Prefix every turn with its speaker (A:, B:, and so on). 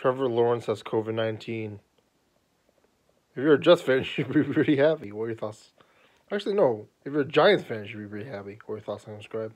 A: Trevor Lawrence has COVID 19. If you're a Jets fan, you should be pretty happy. What are your thoughts? Actually, no. If you're a Giants fan, you should be pretty happy. What are your thoughts on subscribe?